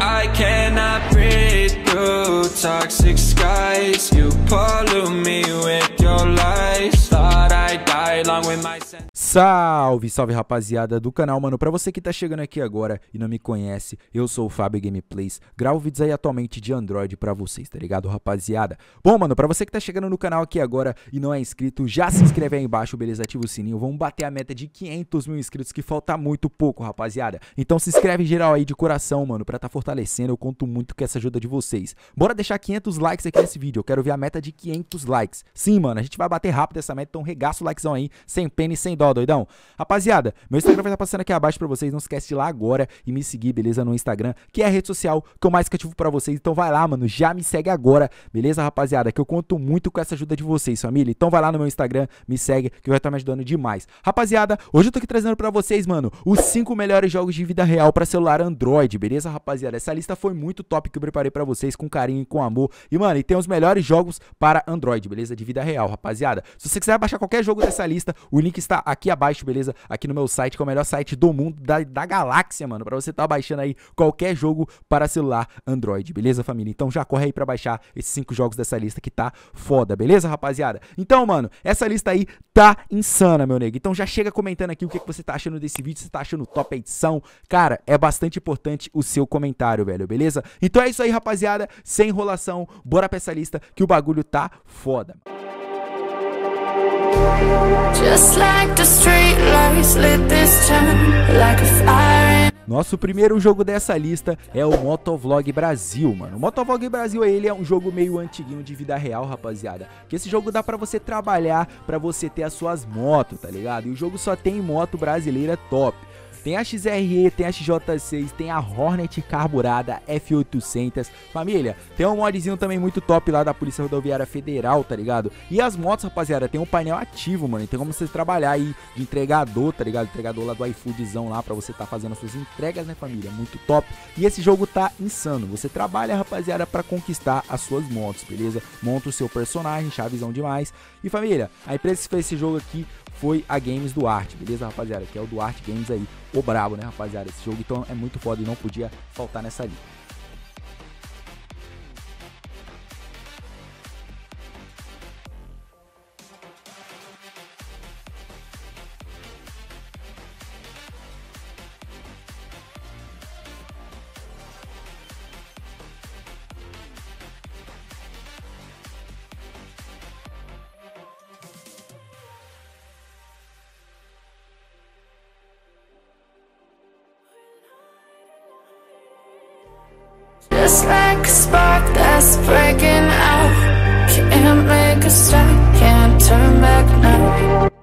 I cannot breathe through toxic skies. You pollute Salve, salve rapaziada do canal, mano. Pra você que tá chegando aqui agora e não me conhece, eu sou o Fábio Gameplays. Gravo vídeos aí atualmente de Android pra vocês, tá ligado, rapaziada? Bom, mano, pra você que tá chegando no canal aqui agora e não é inscrito, já se inscreve aí embaixo, beleza? Ativa o sininho. Vamos bater a meta de 500 mil inscritos, que falta muito pouco, rapaziada. Então se inscreve em geral aí de coração, mano, pra tá fortalecendo. Eu conto muito com essa ajuda de vocês. Bora deixar 500 likes aqui nesse vídeo. Eu quero ver a meta de 500 likes. Sim, mano, a gente vai bater rápido essa meta, então regaça o likezão aí, sem pena e sem dó, doidão. Rapaziada, meu Instagram vai estar passando aqui abaixo pra vocês. Não esquece de ir lá agora e me seguir, beleza? No Instagram, que é a rede social que eu mais cativo pra vocês. Então vai lá, mano, já me segue agora, beleza, rapaziada? Que eu conto muito com essa ajuda de vocês, família. Então vai lá no meu Instagram, me segue, que vai estar me ajudando demais. Rapaziada, hoje eu tô aqui trazendo pra vocês, mano, os 5 melhores jogos de vida real pra celular Android, beleza, rapaziada? Essa lista foi muito top que eu preparei pra vocês com carinho e com amor. E, mano, e tem os melhores jogos para Android, beleza? De vida real, rapaziada. Se você quiser baixar qualquer jogo dessa lista, o link está aqui abaixo, beleza? Aqui no meu site, que é o melhor site do mundo, da, da galáxia, mano. Pra você tá baixando aí qualquer jogo para celular Android, beleza, família? Então já corre aí pra baixar esses cinco jogos dessa lista que tá foda, beleza, rapaziada? Então, mano, essa lista aí tá insana, meu nego. Então já chega comentando aqui o que, que você tá achando desse vídeo, se tá achando top edição. Cara, é bastante importante o seu comentário, velho, beleza? Então é isso aí, rapaziada. Sem enrolação, bora pra essa lista que o bagulho tá foda. Nosso primeiro jogo dessa lista é o Motovlog Brasil, mano. O Motovlog Brasil, ele é um jogo meio antiguinho de vida real, rapaziada. Que esse jogo dá pra você trabalhar, pra você ter as suas motos, tá ligado? E o jogo só tem moto brasileira top. Tem a XRE, tem a XJ6, tem a Hornet carburada F800. Família, tem um modzinho também muito top lá da Polícia Rodoviária Federal, tá ligado? E as motos, rapaziada, tem um painel ativo, mano. Tem como você trabalhar aí de entregador, tá ligado? Entregador lá do iFoodzão lá pra você tá fazendo as suas entregas, né, família? Muito top. E esse jogo tá insano. Você trabalha, rapaziada, pra conquistar as suas motos, beleza? Monta o seu personagem, chavezão demais. E família, a empresa que fez esse jogo aqui foi a Games Duarte, beleza, rapaziada? Que é o Duarte Games aí, o brabo, né, rapaziada? Esse jogo então é muito foda e não podia faltar nessa lista.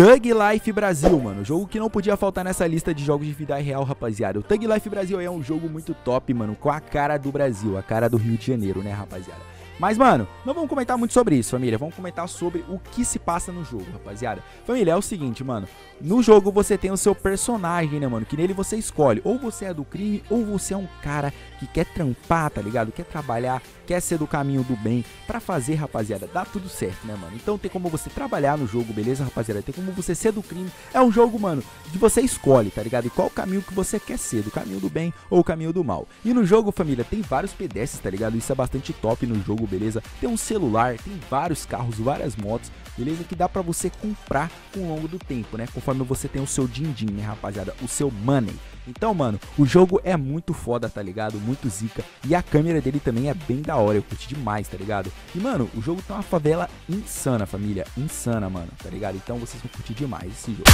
Thug Life Brasil, mano. Jogo que não podia faltar nessa lista de jogos de vida real, rapaziada. O Thug Life Brasil é um jogo muito top, mano, com a cara do Brasil, a cara do Rio de Janeiro, né, rapaziada? Mas, mano, não vamos comentar muito sobre isso, família. Vamos comentar sobre o que se passa no jogo, rapaziada. Família, é o seguinte, mano. No jogo você tem o seu personagem, né, mano? Que nele você escolhe. Ou você é do crime, ou você é um cara que quer trampar, tá ligado? Quer trabalhar, quer ser do caminho do bem. Pra fazer, rapaziada, dá tudo certo, né, mano? Então tem como você trabalhar no jogo, beleza, rapaziada? Tem como você ser do crime. É um jogo, mano, que você escolhe, tá ligado? E qual caminho que você quer ser, do caminho do bem ou o caminho do mal. E no jogo, família, tem vários pedestres, tá ligado? Isso é bastante top no jogo, beleza? Tem um celular, tem vários carros, várias motos, beleza? Que dá pra você comprar com o longo do tempo, né? Conforme você tem o seu din-din, né, rapaziada? O seu money. Então, mano, o jogo é muito foda, tá ligado? Muito zica. E a câmera dele também é bem da hora, eu curti demais, tá ligado? E, mano, o jogo tem uma favela insana, família. Insana, mano, tá ligado? Então vocês vão curtir demais esse jogo.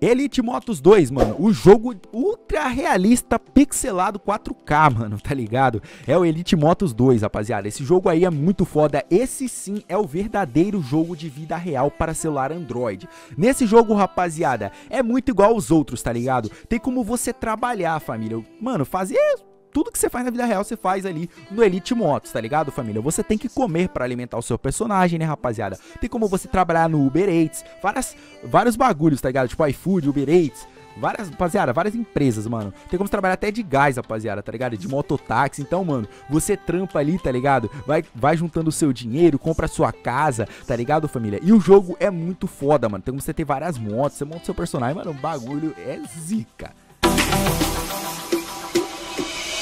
Elite Motos 2, mano, o jogo ultra realista pixelado 4K, mano, tá ligado? É o Elite Motos 2, rapaziada. Esse jogo aí é muito foda. Esse sim é o verdadeiro jogo de vida real para celular Android. Nesse jogo, rapaziada, é muito igual aos outros, tá ligado? Tem como você trabalhar, família. Mano, fazer tudo que você faz na vida real, você faz ali no Elite Motos, tá ligado, família? Você tem que comer para alimentar o seu personagem, né, rapaziada? Tem como você trabalhar no Uber Eats, várias, vários bagulhos, tá ligado? Tipo iFood, Uber Eats, Várias, rapaziada, várias empresas, mano. Tem como trabalhar até de gás, rapaziada, tá ligado? De mototáxi. Então, mano, você trampa ali, tá ligado? Vai, vai juntando o seu dinheiro, compra a sua casa, tá ligado, família? E o jogo é muito foda, mano. Tem como você ter várias motos, você monta seu personagem, mano. O bagulho é zica.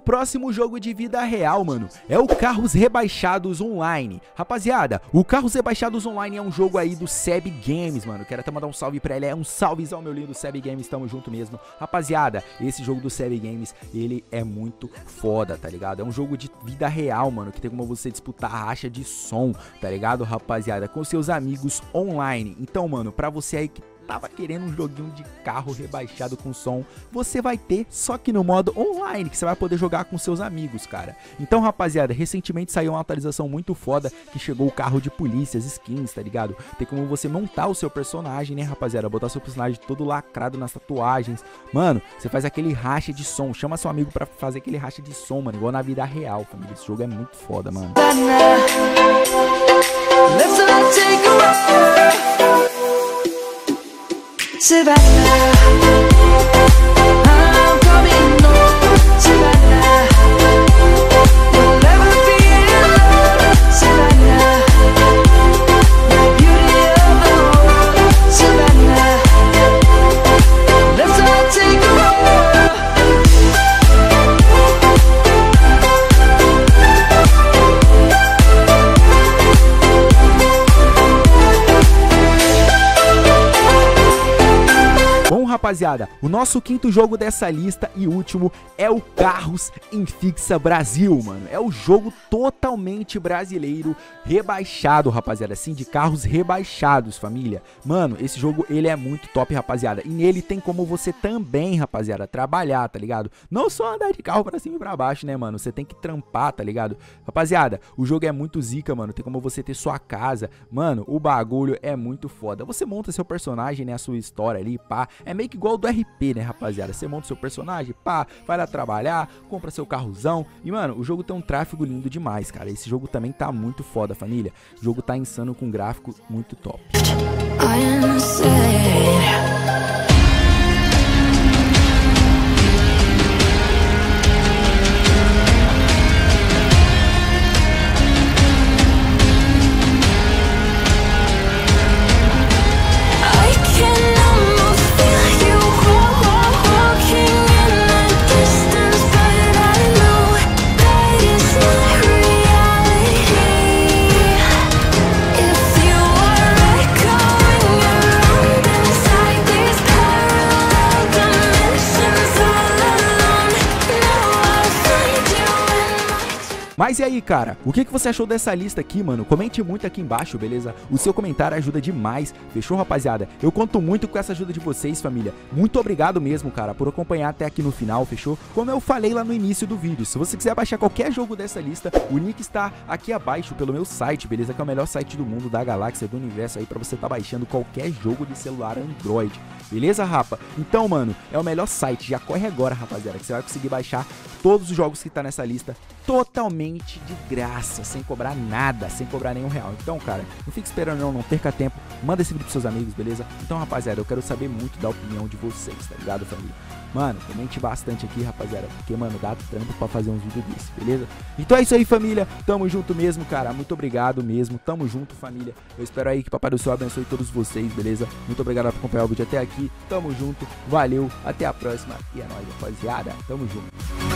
Próximo jogo de vida real, mano, é o Carros Rebaixados Online. Rapaziada, o Carros Rebaixados Online é um jogo aí do Seb Games, mano. Quero até mandar um salve pra ele, é um salvezão, meu lindo Seb Games, tamo junto mesmo. Rapaziada, esse jogo do Seb Games, ele é muito foda, tá ligado? É um jogo de vida real, mano, que tem como você disputar a racha de som, tá ligado, rapaziada? Com seus amigos online. Então, mano, pra você aí que tava querendo um joguinho de carro rebaixado com som, você vai ter, só que no modo online, que você vai poder jogar com seus amigos, cara. Então, rapaziada, recentemente saiu uma atualização muito foda que chegou o carro de polícia, skins, tá ligado? Tem como você montar o seu personagem, né, rapaziada? Botar seu personagem todo lacrado nas tatuagens. Mano, você faz aquele racha de som, chama seu amigo pra fazer aquele racha de som, mano, igual na vida real, família. Esse jogo é muito foda, mano. Let's take a. Savannah. Rapaziada, o nosso quinto jogo dessa lista e último é o Carros em Fixa Brasil, mano. É o jogo totalmente brasileiro, rebaixado, rapaziada. Sim, de carros rebaixados, família. Mano, esse jogo, ele é muito top, rapaziada. E nele tem como você também, rapaziada, trabalhar, tá ligado? Não só andar de carro pra cima e pra baixo, né, mano? Você tem que trampar, tá ligado? Rapaziada, o jogo é muito zica, mano. Tem como você ter sua casa. Mano, o bagulho é muito foda. Você monta seu personagem, né, a sua história ali, pá. É meio que igual do RP, né, rapaziada? Você monta seu personagem, pá, vai lá trabalhar, compra seu carrozão. E, mano, o jogo tem um tráfego lindo demais, cara. Esse jogo também tá muito foda, família. O jogo tá insano com gráfico muito top. I Mas e aí, cara? O que, que você achou dessa lista aqui, mano? Comente muito aqui embaixo, beleza? O seu comentário ajuda demais. Fechou, rapaziada? Eu conto muito com essa ajuda de vocês, família. Muito obrigado mesmo, cara, por acompanhar até aqui no final, fechou? Como eu falei lá no início do vídeo, se você quiser baixar qualquer jogo dessa lista, o link está aqui abaixo pelo meu site, beleza? Que é o melhor site do mundo, da galáxia, do universo aí, pra você tá baixando qualquer jogo de celular Android. Beleza, rapa? Então, mano, é o melhor site. Já corre agora, rapaziada, que você vai conseguir baixar todos os jogos que tá nessa lista totalmente de graça, sem cobrar nada, sem cobrar nenhum real. Então, cara, não fique esperando não, não perca tempo, manda esse vídeo pros seus amigos, beleza? Então, rapaziada, eu quero saber muito da opinião de vocês, tá ligado, família? Mano, comente bastante aqui, rapaziada, porque, mano, dá trampo pra fazer uns vídeos desse, beleza? Então é isso aí, família, tamo junto mesmo, cara, muito obrigado mesmo, tamo junto, família. Eu espero aí que Papai do Céu abençoe todos vocês, beleza? Muito obrigado por acompanhar o vídeo até aqui, tamo junto, valeu, até a próxima. E é nóis, rapaziada, tamo junto.